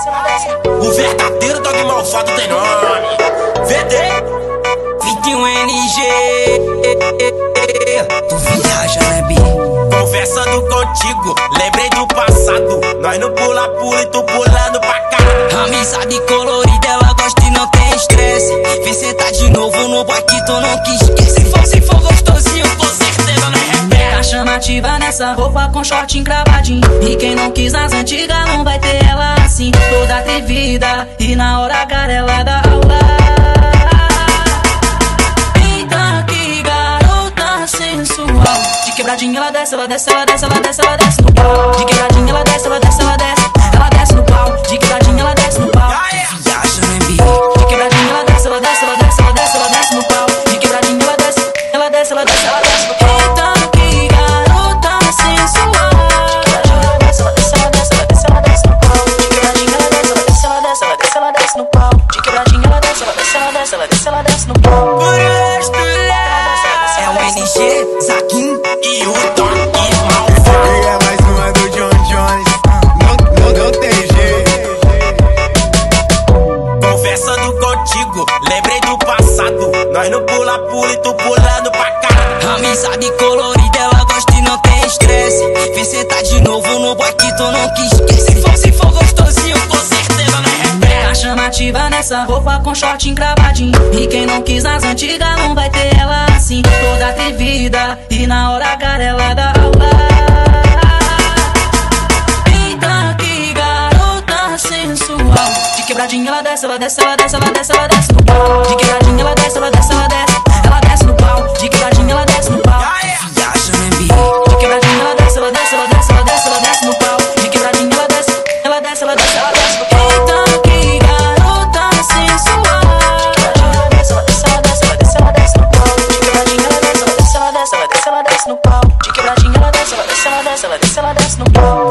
O verdadeiro dog malvado tem nome. VD 21NG. Tu viaja, né, Bi? Conversando contigo, lembrei do passado. Nós no pula-pula e tu pulando pra cá. Amizade colorida, ela gosta e não tem estresse. Vem sentar de novo no boy que tu não quis. Se for, se for gostosinho, com certeza não é. Tá chamativa nessa roupa com short encravadinho. E quem não quis as antigas não vai ter ela assim. Atrevida e na hora garela da aula. Eita, que garota sensual. De quebradinha ela desce, ela desce, ela desce, ela desce, ela desce no pau. De quebradinha ela desce, ela desce, ela desce. NG, Zaquim E o dog malvado. E é mais uma do John Jones. Não, não, não tem jeito. Conversando contigo, lembrei do passado. Nós no pula-pula e tu pulando pra cá. Amizade colorida, ela gosta e não tem estresse. Vem sentar de novo no boy que tu não quis. Se for, se for gostosinho, com certeza não é repete. Tá chamativa nessa roupa com short encravadinho. E quem não quis as antigas não vai ter atrevida e na hora garela da aula. Eita, que garota sensual. De quebradinha ela desce, ela desce, ela desce, ela desce, ela desce that's no more.